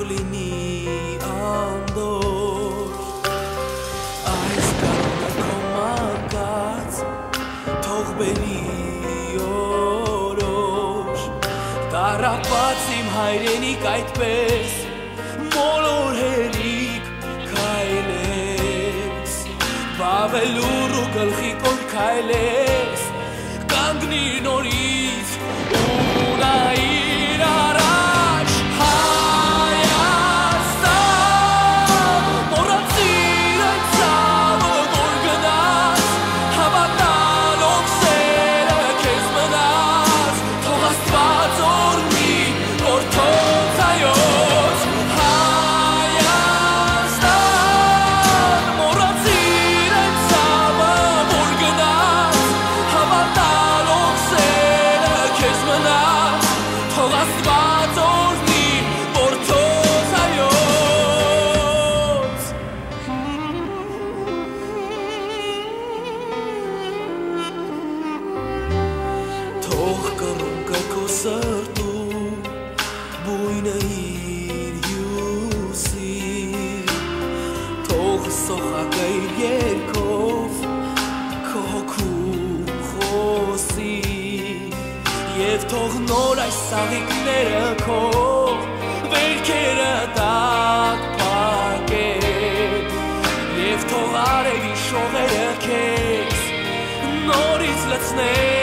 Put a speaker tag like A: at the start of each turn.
A: կլինի անդոր այս կարոնը քո մանկած թող բերի օրոր տարապած իմ հայրենիք այդպես մոլոր հերիք քայլես բավելու գլխի կոն քայլես կանգնի նորի Թող կռունկը քո սրտում բույնը իր հյուսի Թող սոխակը իր երկով քո հոգում խոսի Եվ թող նոր այս սաղիկները քո վերքերը տակ պակեն Եվ թող արևի շողերը քեզ նորից լցնեն